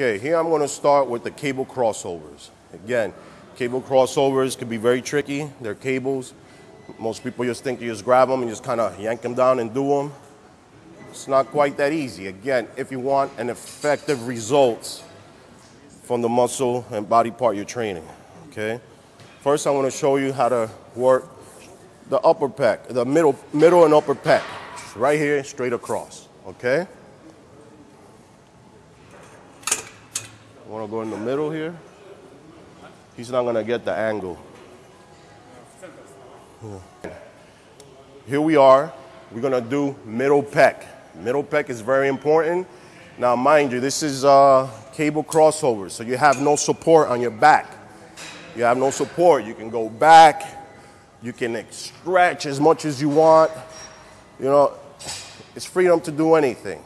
Okay, here I'm going to start with the cable crossovers. Again, cable crossovers can be very tricky. They're cables. Most people just think you just grab them and just kind of yank them down and do them. It's not quite that easy. Again, if you want an effective results from the muscle and body part you're training, okay? First, I want to show you how to work the upper pec, the middle, middle and upper pec, right here, straight across, okay? Want to go in the middle here. He's not going to get the angle. Here we are. We're going to do middle pec. Middle pec is very important. Now, mind you, this is uh, cable crossover, so you have no support on your back. You have no support. You can go back. You can stretch as much as you want. You know, it's freedom to do anything.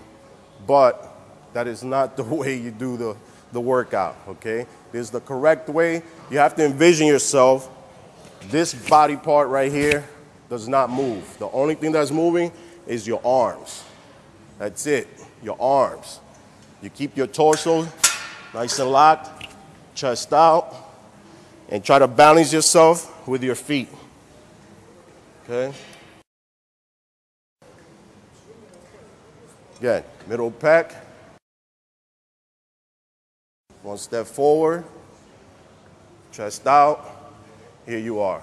But that is not the way you do the, the workout, okay? This is the correct way. You have to envision yourself. This body part right here does not move. The only thing that's moving is your arms. That's it, your arms. You keep your torso nice and locked, chest out, and try to balance yourself with your feet. Okay? Again, middle pec. One step forward, chest out. Here you are.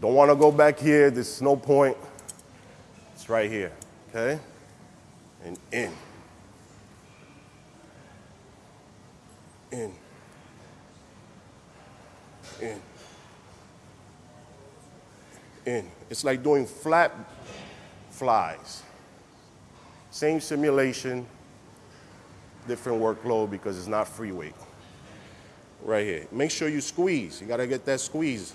Don't want to go back here. There's no point. It's right here. Okay? and in. In. In. In. It's like doing flat flies. Same simulation, different workload because it's not free weight. Right here. Make sure you squeeze. You got to get that squeeze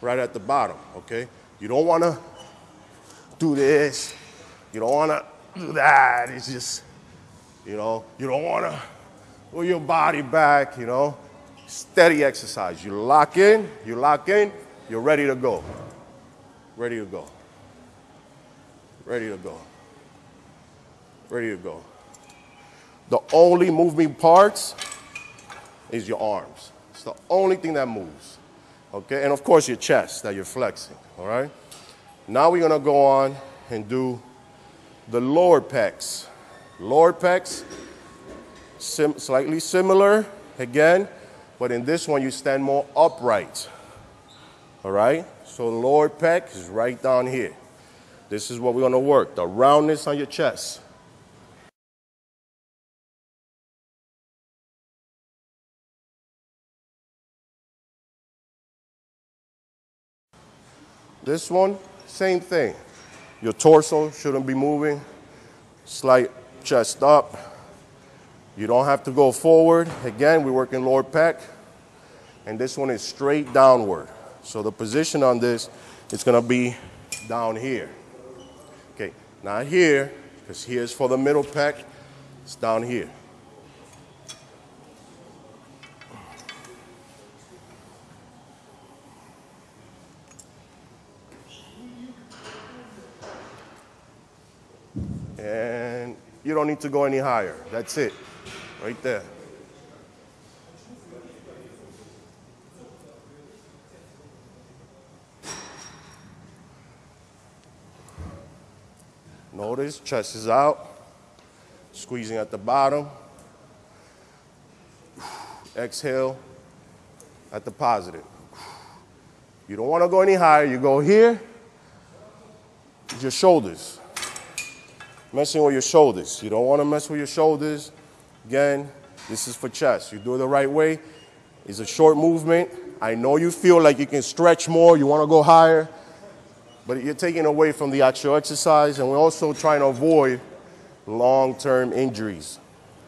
right at the bottom, okay? You don't want to do this. You don't want to do that. It's just, you know, you don't want to pull your body back, you know. Steady exercise. You lock in, you lock in, you're ready to go. Ready to go. Ready to go. Ready to go. The only moving parts is your arms. It's the only thing that moves. Okay? And of course your chest that you're flexing. All right? Now we're gonna go on and do the lower pecs. Lower pecs, sim slightly similar again, but in this one you stand more upright. All right? So lower pec is right down here. This is what we're gonna work, the roundness on your chest. This one, same thing. Your torso shouldn't be moving. Slight chest up. You don't have to go forward. Again, we're working lower pec. And this one is straight downward. So the position on this is going to be down here. Okay, not here, because here's for the middle pec. It's down here. And you don't need to go any higher. That's it, right there. Notice chest is out, squeezing at the bottom. Exhale at the positive. You don't want to go any higher. You go here, your shoulders messing with your shoulders. You don't want to mess with your shoulders. Again, this is for chest. You do it the right way. It's a short movement. I know you feel like you can stretch more, you want to go higher, but you're taking away from the actual exercise, and we're also trying to avoid long term injuries.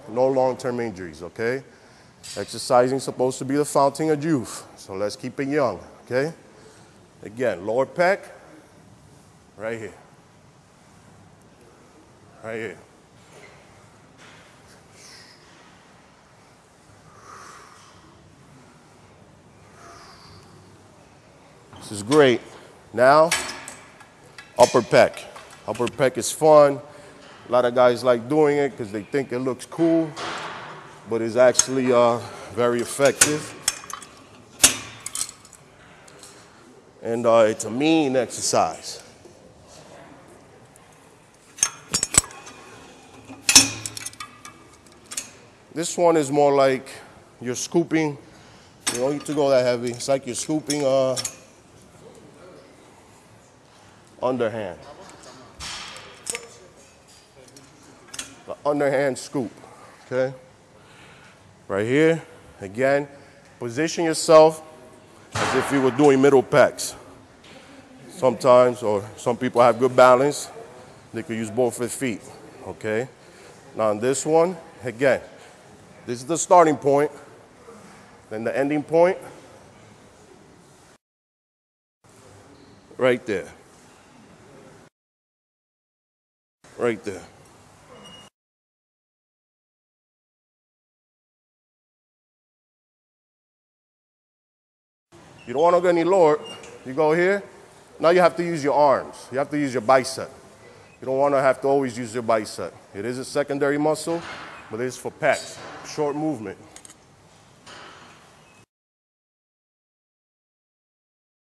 No long term injuries, okay? Exercising is supposed to be the fountain of youth, so let's keep it young, okay? Again, lower pec, right here This is great. Now, upper pec. Upper pec is fun. A lot of guys like doing it because they think it looks cool. but it's actually uh, very effective. And uh, it's a mean exercise. This one is more like you're scooping. You don't need to go that heavy. It's like you're scooping uh, underhand. The underhand scoop, okay? Right here, again, position yourself as if you were doing middle pecs. Sometimes, or some people have good balance, they could use both their feet, okay? Now on this one, again, this is the starting point, then the ending point, right there. Right there. You don't want to go any lower. You go here. Now you have to use your arms. You have to use your bicep. You don't want to have to always use your bicep. It is a secondary muscle, but it is for pecs. Short movement.